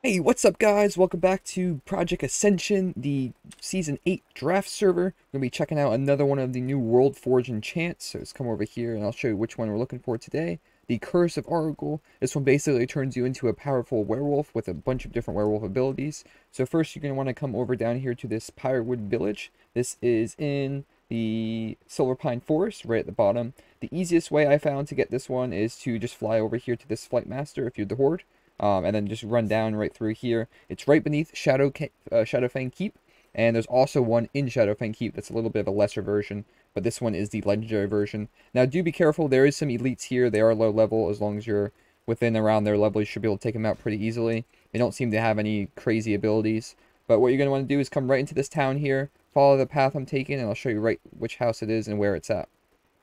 Hey, what's up guys? Welcome back to Project Ascension, the Season 8 draft server. We're going to be checking out another one of the new World Forge enchants. So let's come over here and I'll show you which one we're looking for today. The Curse of Arugal. This one basically turns you into a powerful werewolf with a bunch of different werewolf abilities. So first you're going to want to come over down here to this Pyrewood Village. This is in the Silverpine Forest, right at the bottom. The easiest way I found to get this one is to just fly over here to this Flight Master if you're the Horde um, and then just run down right through here. It's right beneath Shadow uh, Shadowfang Keep, and there's also one in Shadowfang Keep that's a little bit of a lesser version, but this one is the legendary version. Now, do be careful. There is some elites here. They are low level. As long as you're within around their level, you should be able to take them out pretty easily. They don't seem to have any crazy abilities. But what you're going to want to do is come right into this town here, follow the path I'm taking, and I'll show you right which house it is and where it's at.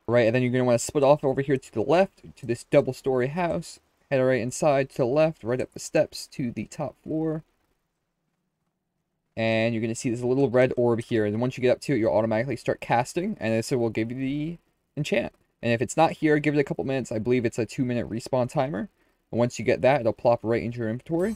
Right, and then you're going to want to split off over here to the left to this double-story house. Head right inside to the left, right up the steps to the top floor. And you're going to see this little red orb here. And once you get up to it, you'll automatically start casting. And this will give you the enchant. And if it's not here, give it a couple minutes. I believe it's a two minute respawn timer. And once you get that, it'll plop right into your inventory.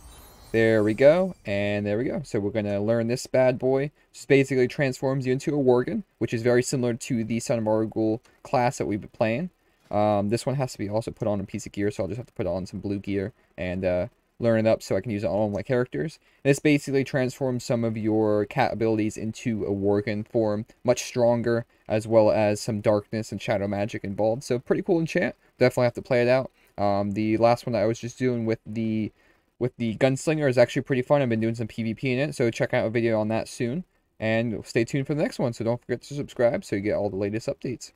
There we go. And there we go. So we're going to learn this bad boy. Just basically transforms you into a Worgen, which is very similar to the Son of Arugal class that we've been playing. Um, this one has to be also put on a piece of gear, so I'll just have to put on some blue gear and uh, learn it up so I can use it on all my characters. This basically transforms some of your cat abilities into a Worgen form, much stronger, as well as some darkness and shadow magic involved. So pretty cool enchant. Definitely have to play it out. Um, the last one that I was just doing with the with the gunslinger is actually pretty fun. I've been doing some PvP in it, so check out a video on that soon. And stay tuned for the next one. So don't forget to subscribe so you get all the latest updates.